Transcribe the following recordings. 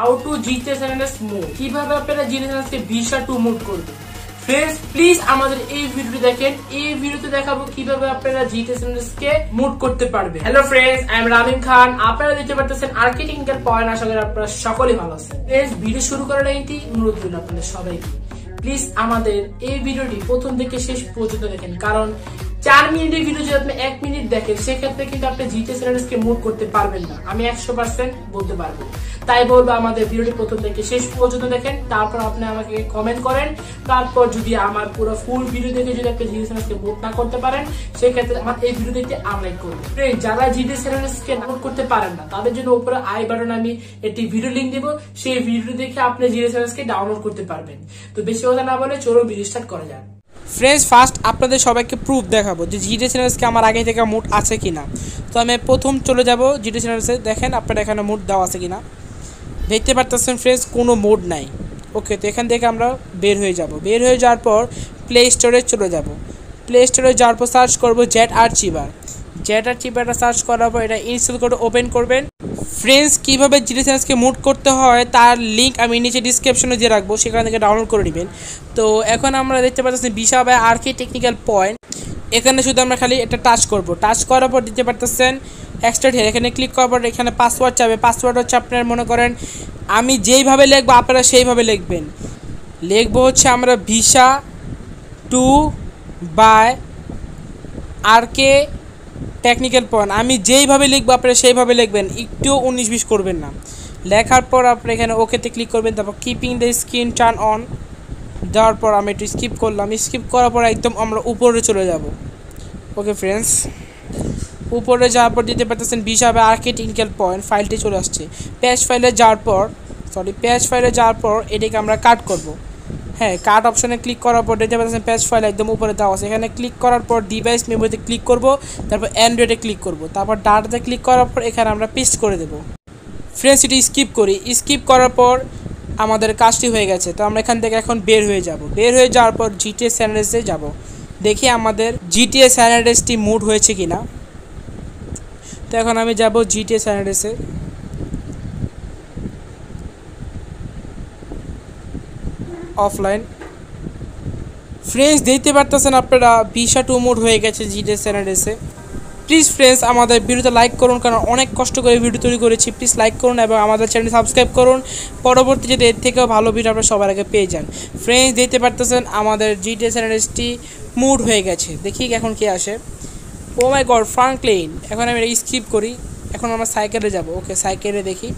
How to জিতে চ্যানেলের move কীভাবে আপনারা জিতে চ্যানেলকে ভিসা টু মুভ করবেন? ফ্রেন্ডস প্লিজ আমাদের এই ভিডিওটি দেখেন। এই ভিডিওতে দেখাবো কীভাবে আপনারা জিতে চ্যানেলকে মুভ করতে পারবেন। Hello friends I am Ramin Khan আপনারা দেখতে পারতেছেন আর্কিটিং এর পয়েন্ট আশা করি আপনারা সকলেই ভালো আছেন। ফ্রেন্ডস ভিডিও শুরু করার আগে অনুরোধ করুন আপনাদের সবাইকে। প্লিজ আমাদের এই ভিডিওটি প্রথম থেকে শেষ পর্যন্ত দেখেন। কারণ চার মিনিটের ভিডিও যদি আপনি এক মিনিট দেখেন, সেক্ষেত্রে কিন্তু আপনি জিতে চ্যানেলকে মুভ করতে পারবেন না। আমি একশো বলতে পারব। তাই বলব আমাদের ভিডিওটি প্রথম থেকে শেষ পর্যন্ত দেখেন, তারপর আপনি আমাকে কমেন্ট করেন, তারপর যদি আমার পুরো ফুল ভিডিও দেখে যদি আপনি জিতে চ্যানেলকে মুভ না করতে পারেন, সেক্ষেত্রে আমার এই ভিডিও দেখতে আনলাইক করবেন যারা জিতে চ্যানেলকে মুভ করতে পারেন না, তাদের জন্য উপরে আই বাটন আমি একটি ভিডিও লিঙ্ক দিব, সেই ভিডিও দেখে আপনি জিতে চ্যানেলকে ডাউনলোড করতে পারবেন। তো বেশি কথা না বলে চলো ভিডিও স্টার্ট করা যাক। ফ্রেন্ডস ফার্স্ট আপনাদের সবাইকে প্রুফ দেখাবো যে জিডি চ্যানেলসকে আমার আগে থেকে মুড আছে কিনা। তো আমি প্রথম চলে যাব জিডি চ্যানেলসে দেখেন আপনার এখানে মুড দেওয়া আছে কি না দেখতে পারতেছেন ফ্রেন্ডস কোনো মুড নাই। ওকে তো এখান থেকে আমরা বের হয়ে যাব। বের হয়ে যাওয়ার পর প্লে স্টোরে চলে যাব। প্লে স্টোরে যাওয়ার পর সার্চ করব জেট আর চিবার আর চিবারটা সার্চ করার পর এটা ইনস্টল করে ওপেন করবেন। ফ্রেন্ডস কীভাবে জিডি চ্যানেলসকে মুড করতে হয়, তার লিঙ্ক আমি নিচে ডিসক্রিপশনে দিয়ে রাখব, সেখান থেকে ডাউনলোড করে নেবেন। তো এখন আমরা দেখতে পাচ্ছি visa by R K technical point এখানে শুধু আমরা খালি একটা টাচ করব। টাচ করার পর দিতে পারতেছেন এক্সট্রা হেয়ার এখানে ক্লিক করার পর এখানে পাসওয়ার্ড চাবে। পাসওয়ার্ড হচ্ছে আপনার মনে করেন, আমি যেইভাবে লিখব, আপনারা সেইভাবে লিখবেন। লিখব হচ্ছে আমরা visa to by R K technical point আমি যেইভাবে লিখব আপনারা সেইভাবে লিখবেন একটুও উনিশ বিশ করবেন না। লেখার পর আপনি এখানে ওকেতে ক্লিক করবেন, তারপর keeping the screen turn on দেওয়ার পর আমি একটু স্কিপ করলাম স্কিপ করার পর একদম আমরা উপরে চলে যাব। ওকে ফ্রেন্ডস উপরে যাওয়ার পর দিতে পারতেছেন বিশ হবে আর কে টেকনিক্যাল পয়েন্ট ফাইলটি চলে আসছে। প্যাচ ফাইলে যাওয়ার পর সরি প্যাচ ফাইলে যাওয়ার পর এটাকে আমরা কাট করব। হ্যাঁ কাট অপশনে ক্লিক করার পর দেখতে পাচ্ছেন প্যাচ ফাইল একদম উপরে দেওয়া আছে। এখানে ক্লিক করার পর ডিভাইস মেমোরিতে ক্লিক করব, তারপর অ্যান্ড্রয়েডে ক্লিক করব। তারপর ডাটাতে ক্লিক করার পর এখানে আমরা পেস্ট করে দেব। ফ্রেন্ডস এটি স্কিপ করি। স্কিপ করার পর আমাদের কাজটি হয়ে গেছে। তো আমরা এখান থেকে এখন বের হয়ে যাব। বের হয়ে যাওয়ার পর জিটিএস স্যানারেসে যাব। দেখি আমাদের জিটিএস স্যানারেসটি মুড হয়েছে কিনা। তো এখন আমি যাব জিটিএস স্যানারেসে অফলাইন ফ্রেন্ডস দেখতে পারতেছেন আপনারা বিশা টু মোড হয়ে গেছে জিটিএস স্যানারেসে প্লিজ ফ্রেন্ডস আমাদের ভিডিওতে লাইক করুন, কারণ অনেক কষ্ট করে ভিডিও তৈরি করেছি। প্লিজ লাইক করুন এবং আমাদের চ্যানেল সাবস্ক্রাইব করুন। পরবর্তী যদি এর থেকেও ভালো ভিডিও আপনারা সবার আগে পেয়ে যান। ফ্রেন্ডস দেখতে পারতেছেন, আমাদের জিটিএস চ্যানেলটি মুড হয়ে গেছে। দেখি এখন কে আসে। ও মাই গড ফ্রাঙ্কলিন এখন আমি স্কিপ করি। এখন আমরা সাইকেলে যাব। ওকে সাইকেলে দেখি।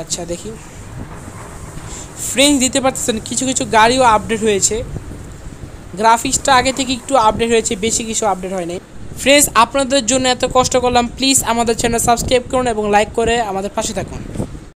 আচ্ছা দেখি। ফ্রেন্ডস দিতে পারতেছেন কিছু কিছু গাড়িও আপডেট হয়েছে। গ্রাফিক্সটা আগে থেকে একটু আপডেট হয়েছে, বেশি কিছু আপডেট হয় নাই ফ্রেন্ডস, আপনাদের জন্য এত কষ্ট করলাম। প্লিজ আমাদের চ্যানেল সাবস্ক্রাইব করুন এবং লাইক করে আমাদের পাশে থাকুন।